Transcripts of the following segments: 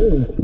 Ooh.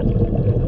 it.